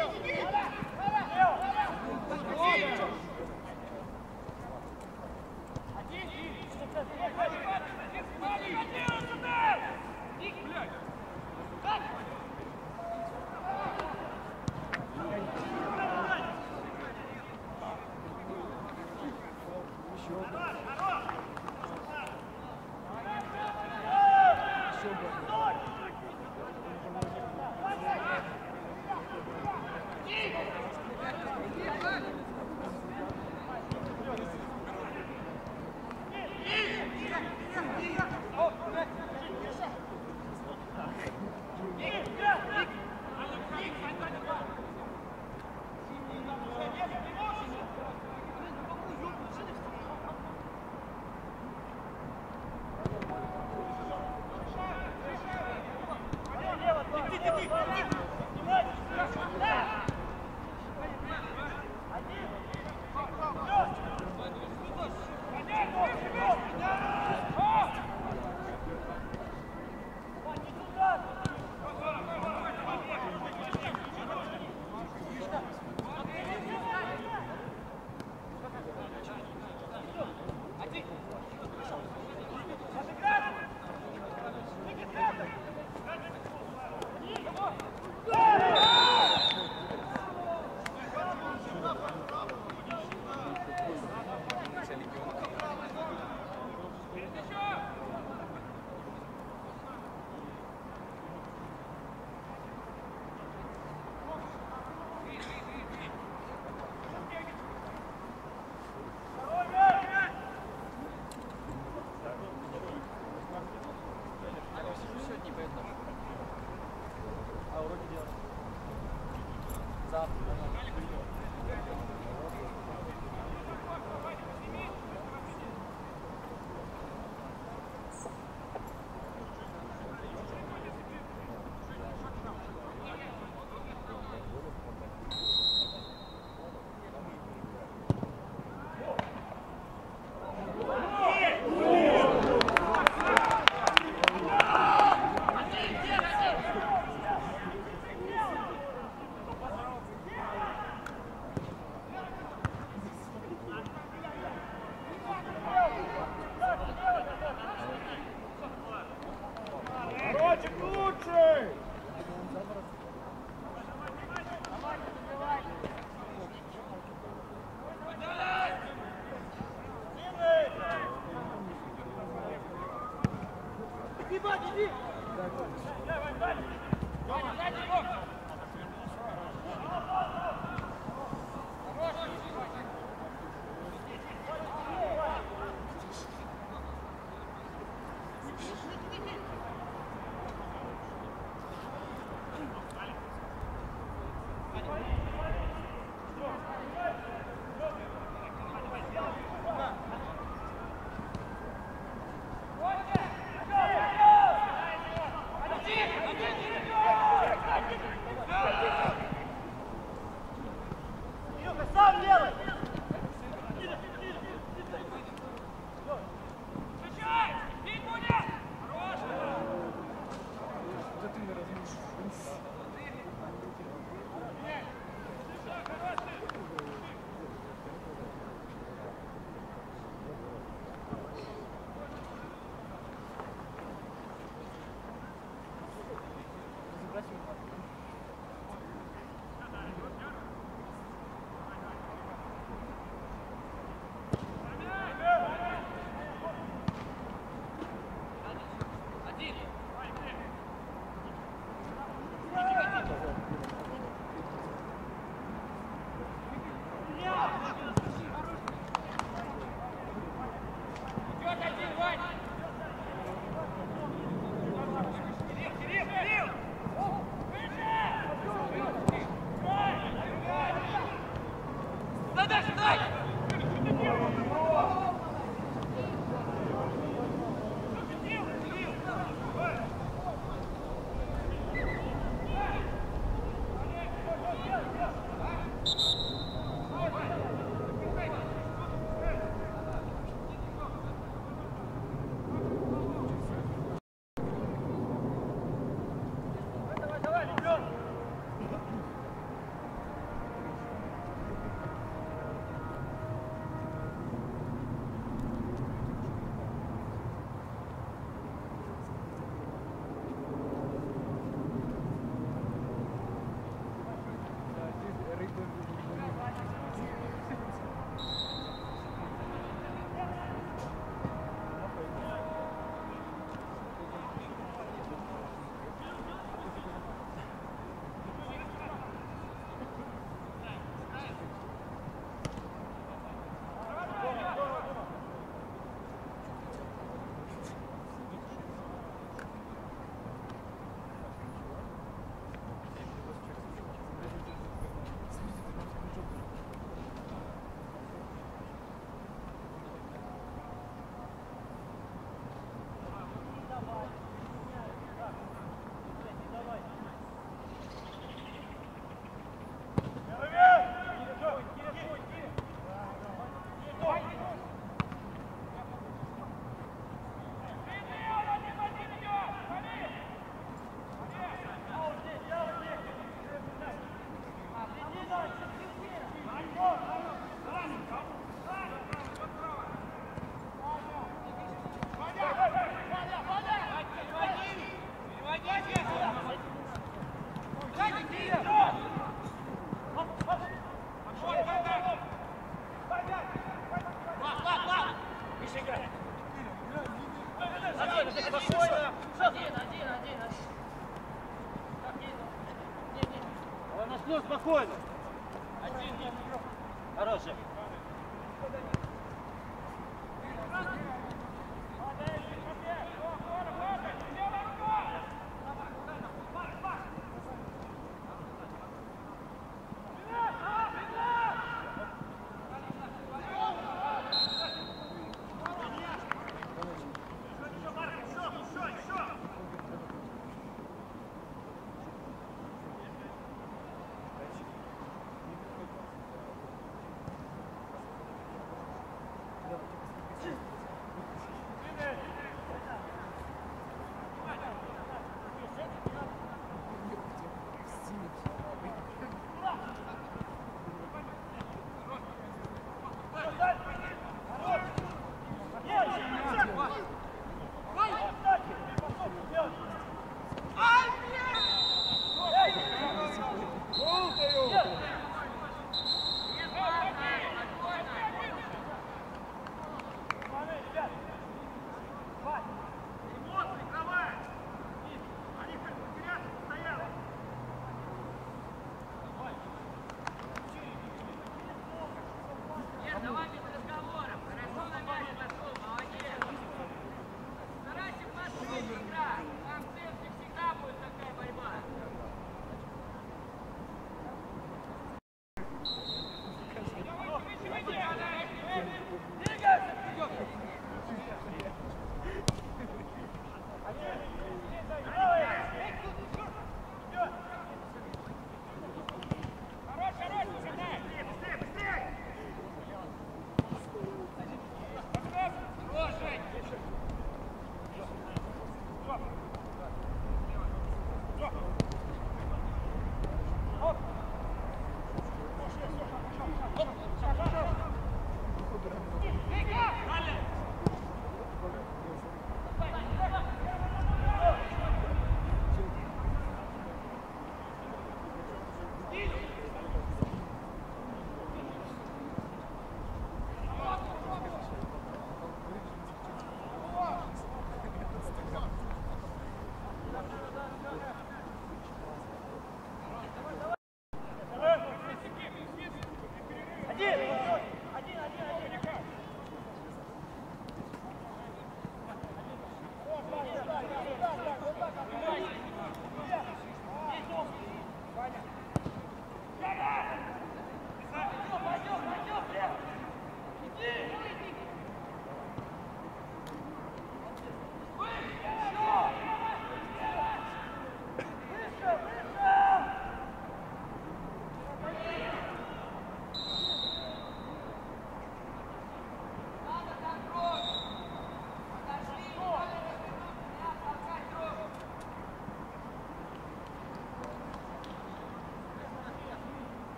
Let's go.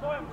Строим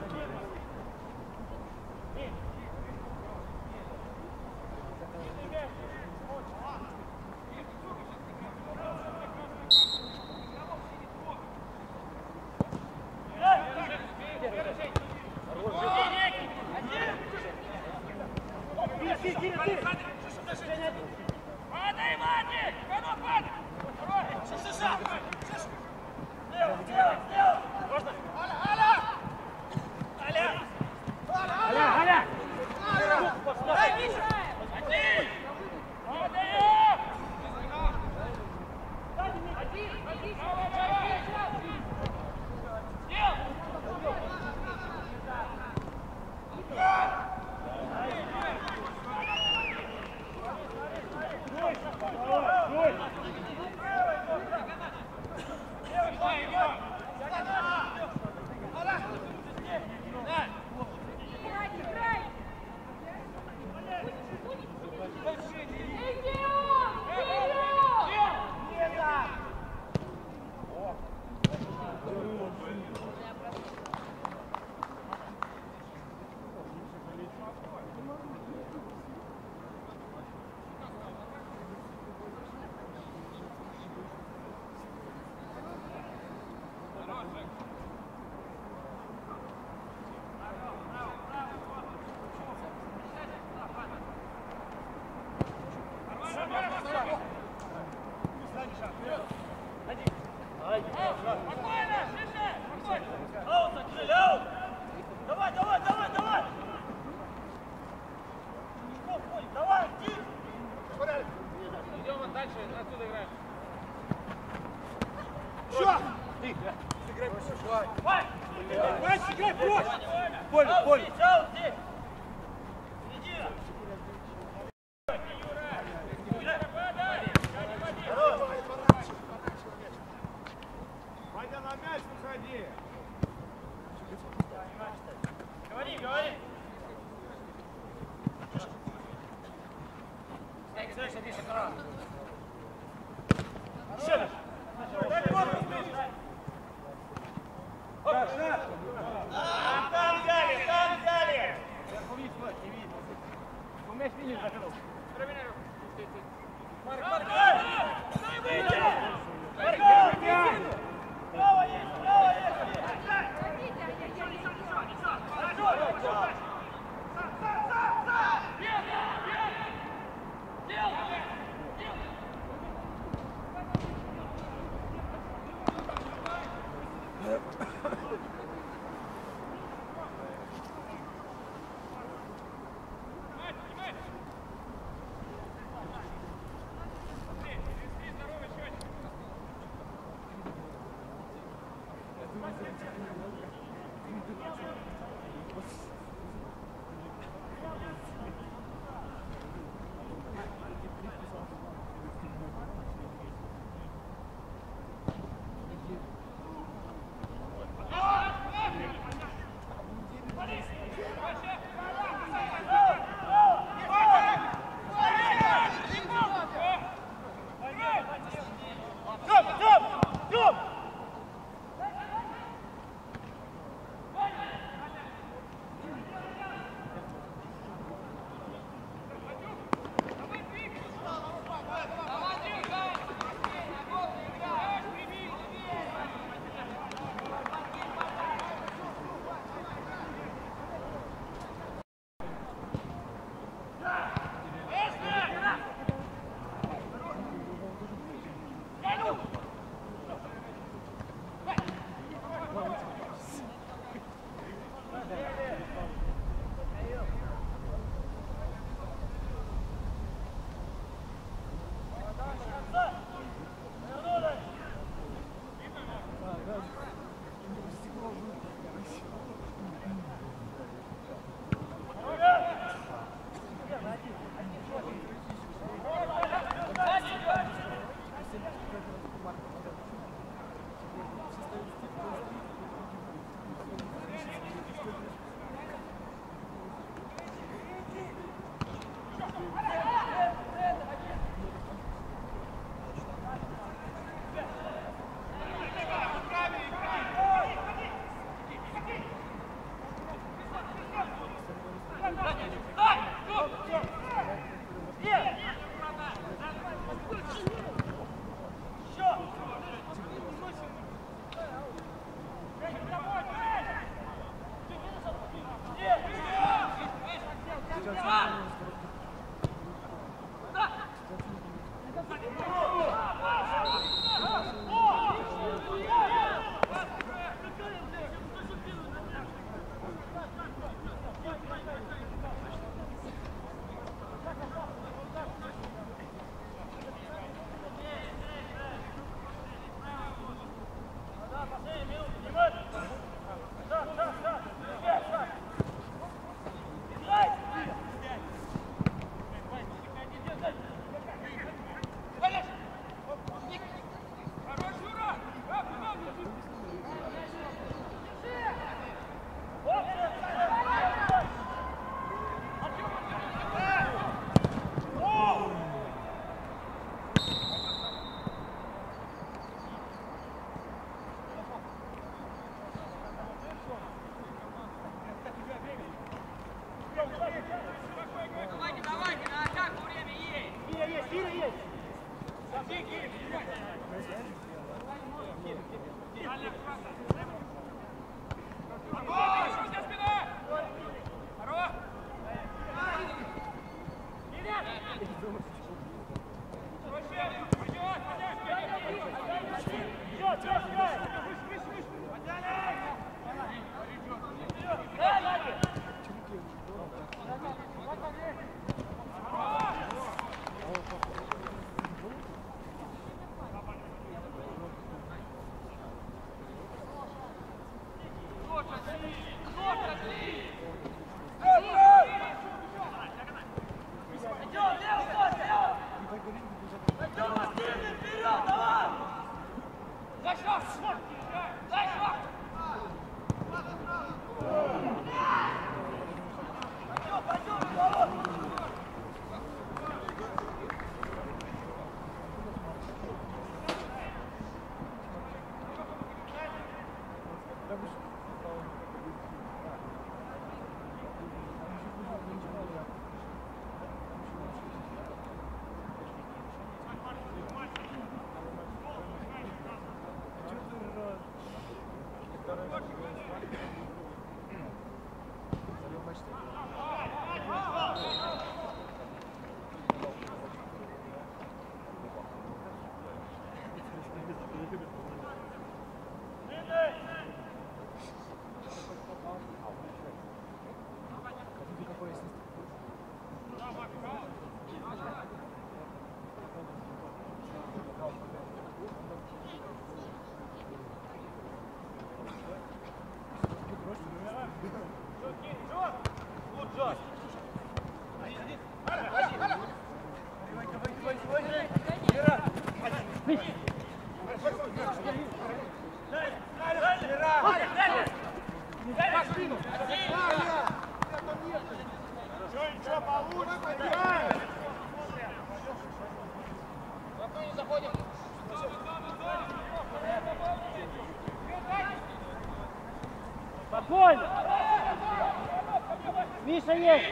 Миша есть.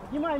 Поднимай,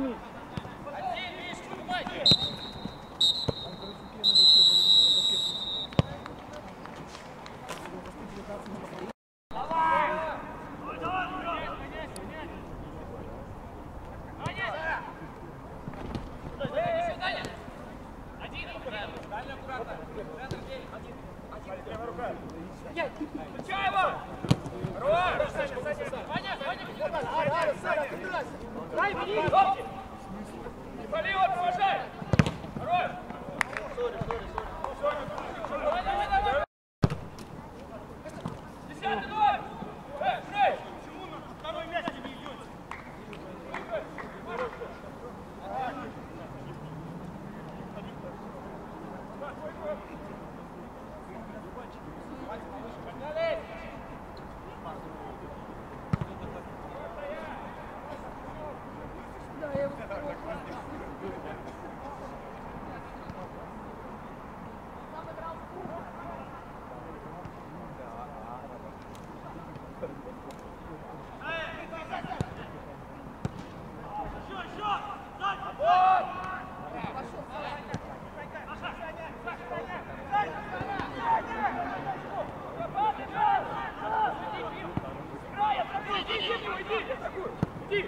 Миш.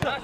Там,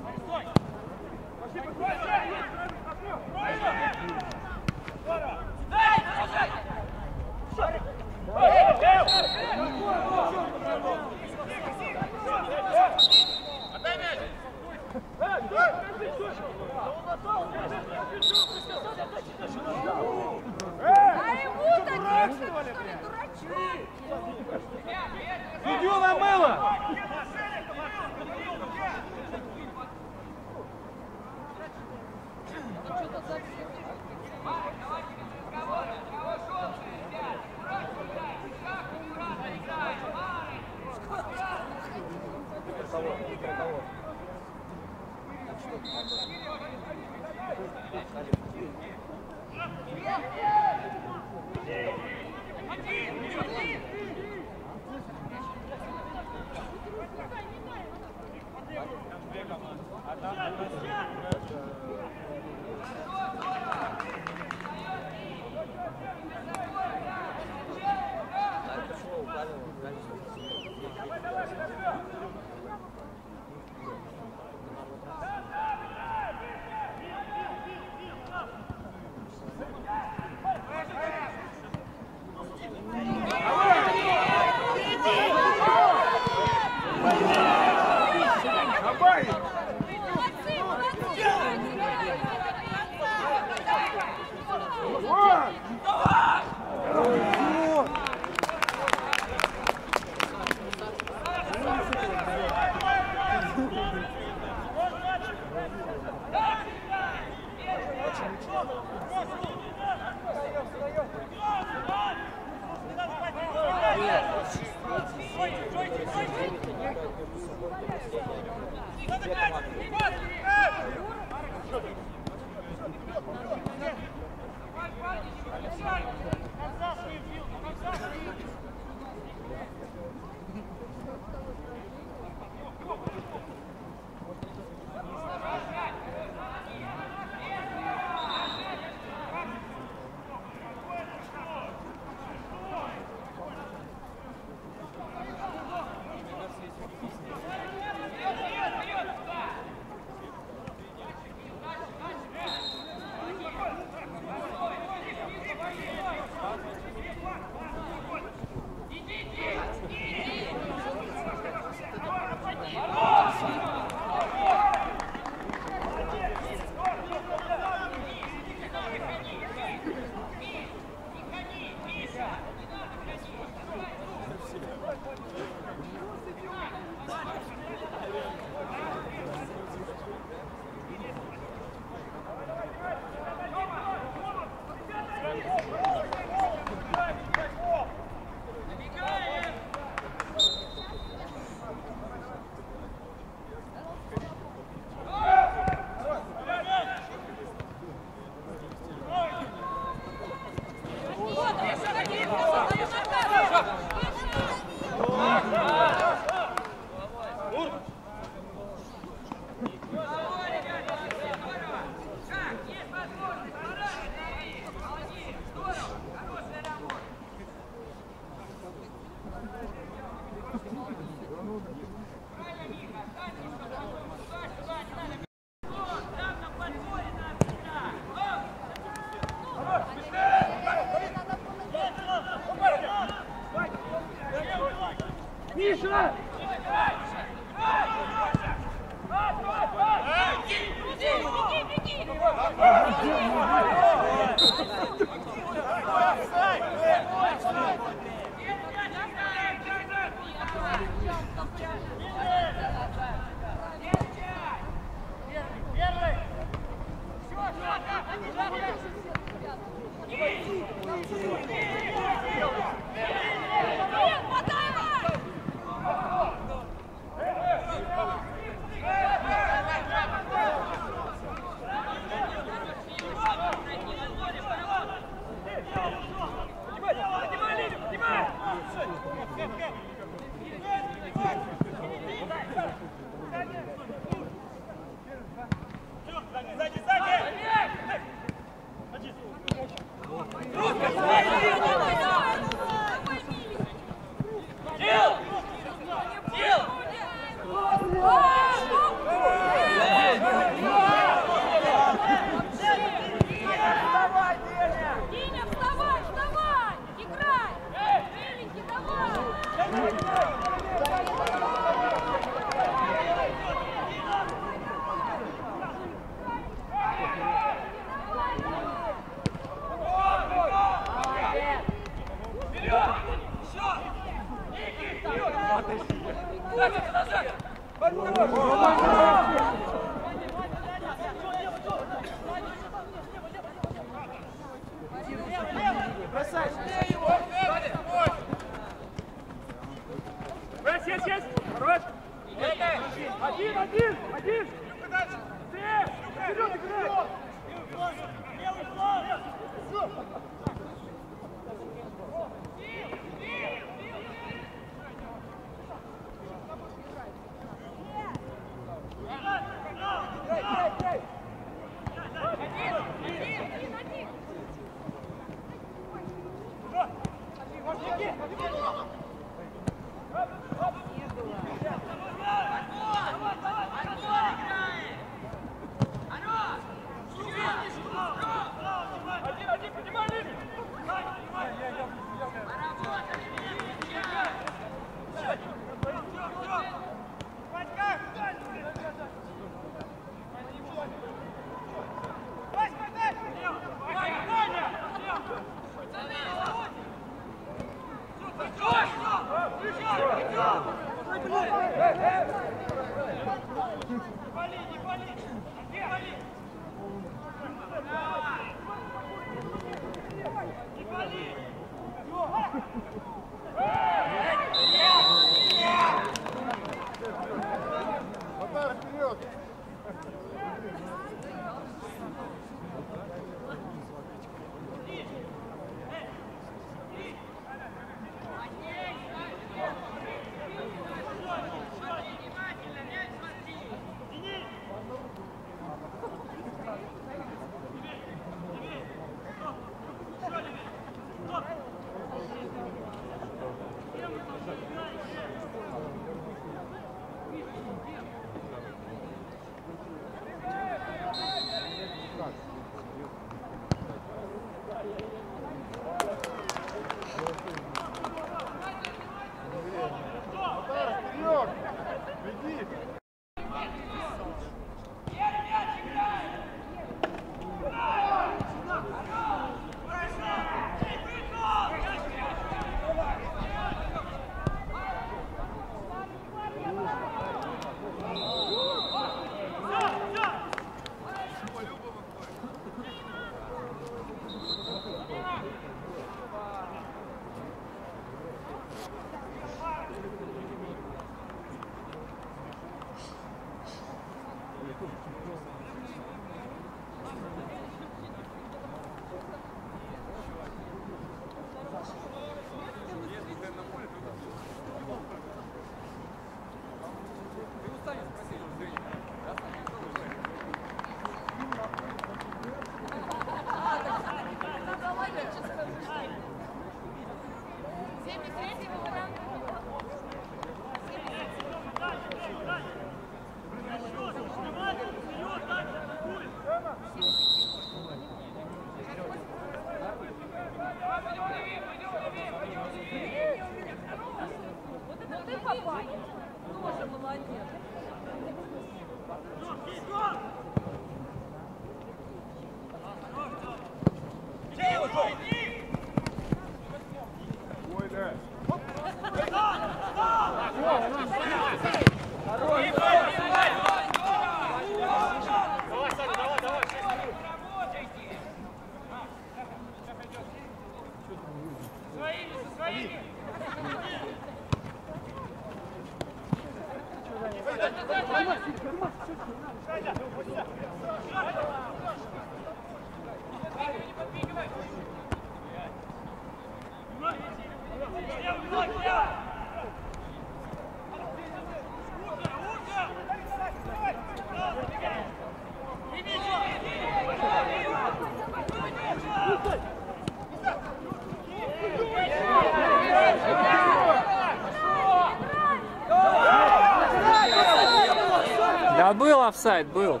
офсайд, был.